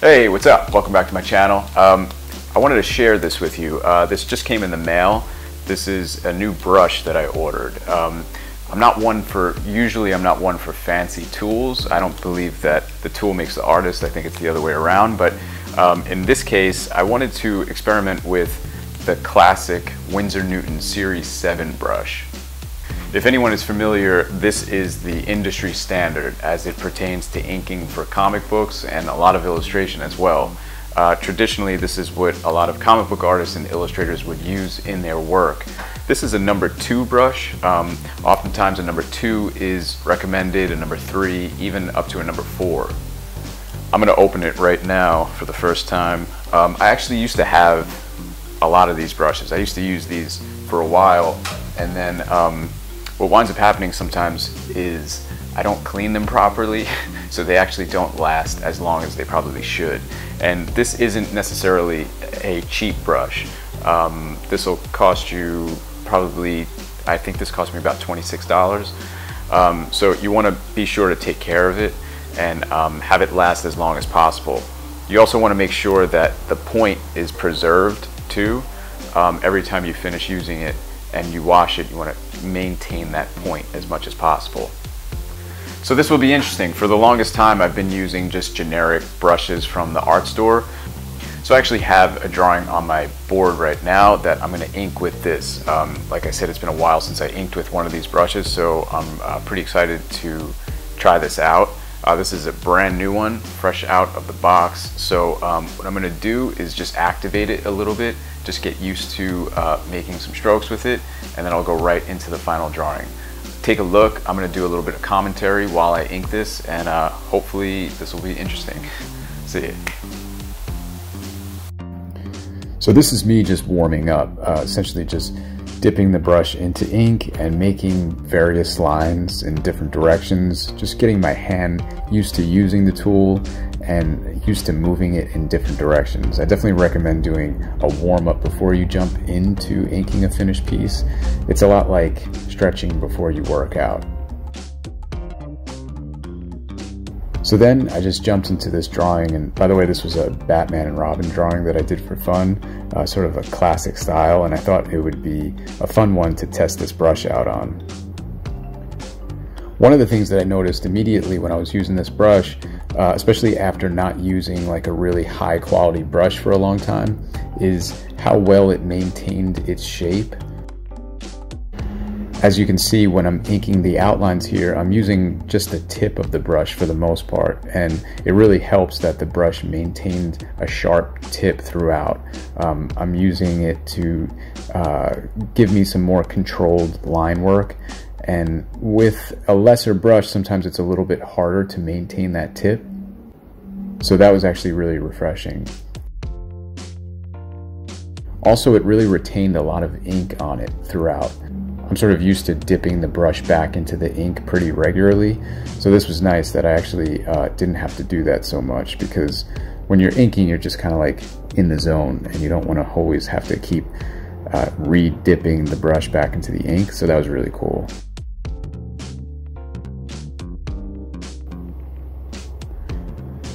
Hey, what's up? Welcome back to my channel. Um, I wanted to share this with you. Uh, this just came in the mail. This is a new brush that I ordered. Um, I'm not one for, usually I'm not one for fancy tools. I don't believe that the tool makes the artist. I think it's the other way around. But um, in this case, I wanted to experiment with the classic Winsor Newton Series 7 brush. If anyone is familiar, this is the industry standard as it pertains to inking for comic books and a lot of illustration as well. Uh, traditionally, this is what a lot of comic book artists and illustrators would use in their work. This is a number two brush. Um, oftentimes a number two is recommended, a number three, even up to a number four. I'm going to open it right now for the first time. Um, I actually used to have a lot of these brushes. I used to use these for a while and then um, what winds up happening sometimes is I don't clean them properly, so they actually don't last as long as they probably should. And this isn't necessarily a cheap brush. Um, this will cost you probably, I think this cost me about $26. Um, so you want to be sure to take care of it and um, have it last as long as possible. You also want to make sure that the point is preserved too. Um, every time you finish using it and you wash it, you want to maintain that point as much as possible. So this will be interesting. For the longest time, I've been using just generic brushes from the art store. So I actually have a drawing on my board right now that I'm going to ink with this. Um, like I said, it's been a while since I inked with one of these brushes, so I'm uh, pretty excited to try this out. Uh, this is a brand new one, fresh out of the box. So um, what I'm going to do is just activate it a little bit just get used to uh, making some strokes with it, and then I'll go right into the final drawing. Take a look, I'm gonna do a little bit of commentary while I ink this, and uh, hopefully this will be interesting. See. So this is me just warming up, uh, essentially just dipping the brush into ink and making various lines in different directions, just getting my hand used to using the tool and used to moving it in different directions. I definitely recommend doing a warm up before you jump into inking a finished piece. It's a lot like stretching before you work out. So then I just jumped into this drawing, and by the way, this was a Batman and Robin drawing that I did for fun, uh, sort of a classic style, and I thought it would be a fun one to test this brush out on. One of the things that I noticed immediately when I was using this brush, uh, especially after not using like a really high quality brush for a long time, is how well it maintained its shape as you can see when I'm inking the outlines here, I'm using just the tip of the brush for the most part, and it really helps that the brush maintained a sharp tip throughout. Um, I'm using it to uh, give me some more controlled line work, and with a lesser brush, sometimes it's a little bit harder to maintain that tip. So that was actually really refreshing. Also, it really retained a lot of ink on it throughout. I'm sort of used to dipping the brush back into the ink pretty regularly. So this was nice that I actually uh, didn't have to do that so much because when you're inking, you're just kind of like in the zone and you don't want to always have to keep uh, re-dipping the brush back into the ink. So that was really cool.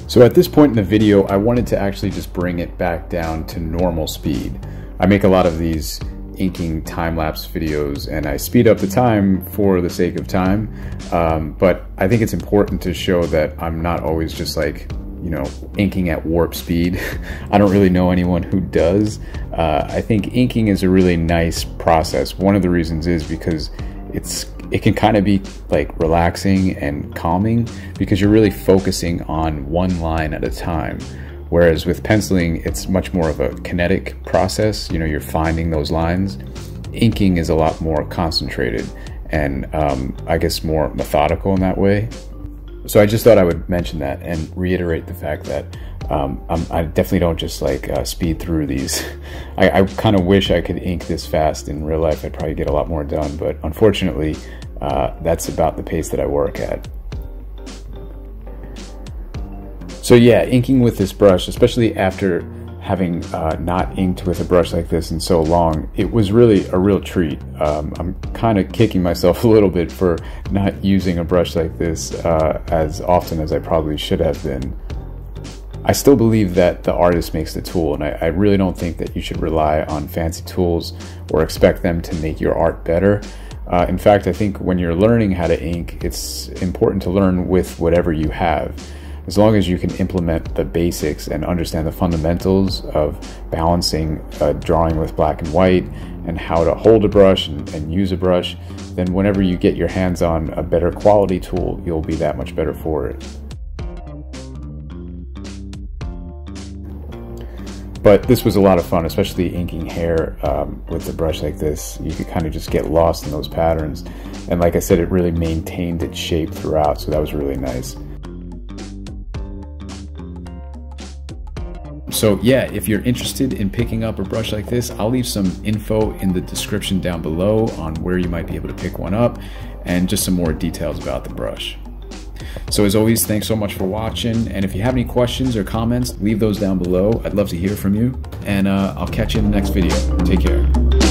So at this point in the video, I wanted to actually just bring it back down to normal speed. I make a lot of these inking time-lapse videos and I speed up the time for the sake of time. Um, but I think it's important to show that I'm not always just like, you know, inking at warp speed. I don't really know anyone who does. Uh, I think inking is a really nice process. One of the reasons is because it's it can kind of be like relaxing and calming because you're really focusing on one line at a time. Whereas with penciling, it's much more of a kinetic process. You know, you're finding those lines. Inking is a lot more concentrated and um, I guess more methodical in that way. So I just thought I would mention that and reiterate the fact that um, i definitely don't just like uh, speed through these. I, I kind of wish I could ink this fast in real life. I'd probably get a lot more done, but unfortunately, uh, that's about the pace that I work at. So yeah, inking with this brush, especially after having uh, not inked with a brush like this in so long, it was really a real treat. Um, I'm kind of kicking myself a little bit for not using a brush like this uh, as often as I probably should have been. I still believe that the artist makes the tool, and I, I, really don't think that you should rely on fancy tools or expect them to make your art better. Uh, in fact, I think when you're learning how to ink, it's important to learn with whatever you have. As long as you can implement the basics and understand the fundamentals of balancing uh, drawing with black and white and how to hold a brush and, and use a brush, then whenever you get your hands on a better quality tool, you'll be that much better for it. But this was a lot of fun, especially inking hair um, with a brush like this. You could kind of just get lost in those patterns. And like I said, it really maintained its shape throughout, so that was really nice. So yeah, if you're interested in picking up a brush like this, I'll leave some info in the description down below on where you might be able to pick one up and just some more details about the brush. So as always, thanks so much for watching. And if you have any questions or comments, leave those down below. I'd love to hear from you. And uh, I'll catch you in the next video. Take care.